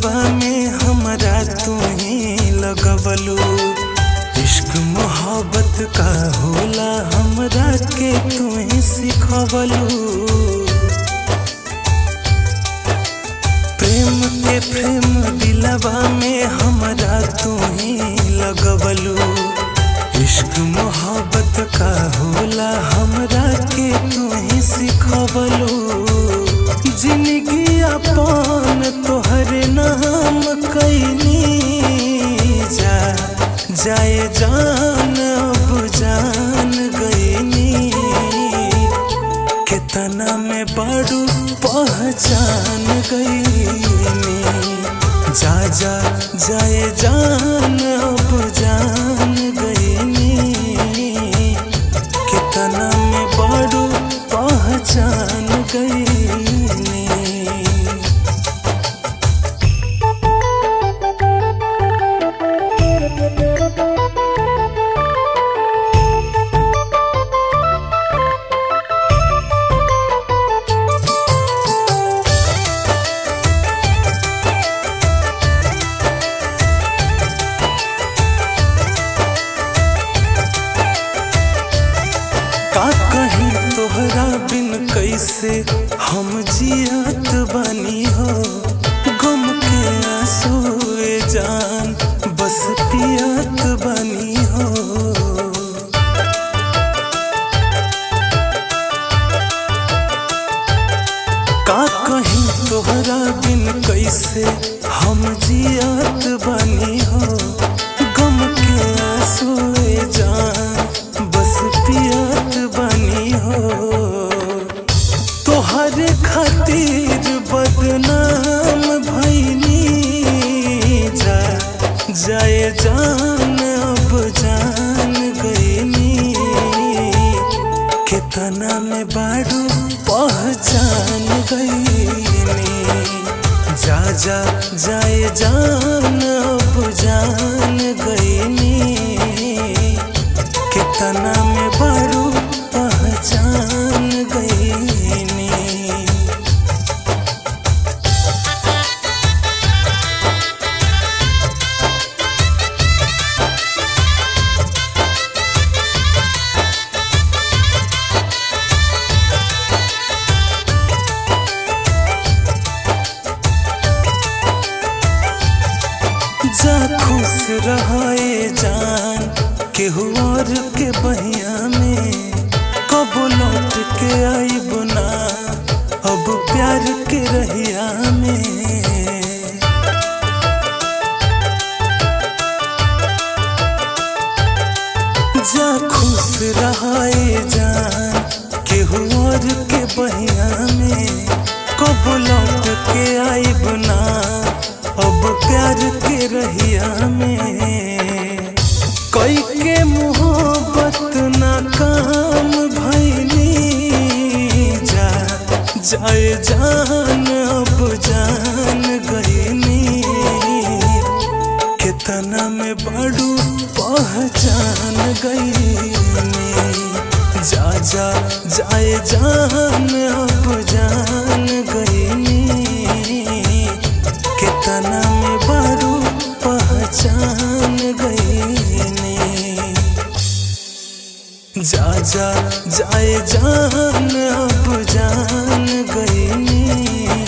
दिलवा में हमरा तू ही लगवलू। इश्क मोहब्बत का होला हमरा के तू ही सिखवलू। प्रेम के प्रेम दिलवा में हमरा तू ही लगवलू। इश्क मोहब्बत का होला ज़िंदगी अपन तोहर नाम कैनी जा जाए जान, अब जान गईनी कितना में बड़ू पहचान गईनी कैसे हम जियत बनी हो। गम के आंसुए जान बस पियत बनी हो। का कहीं तोहरा बिन कैसे हम जियत बनी कितना में बारू पहचान गईनी। जा जा, जाए जान, अब जान गईनी। कितना में बारू पहचान खुश रहे जान केहू और के बहिया में। कब लौट के आई बुना, अब प्यार के रहिया में। जा खुश रहे जान केहू और के बहिया में। कब लौट के आई के रहिया में। कई के मोहब्बत नाकाम भैनी जा। जाए जान, अब जान गईनी। कितना में बड़ू पहचान गईनी। जा जा, जाए जान आजा जाए जान अब जान गई।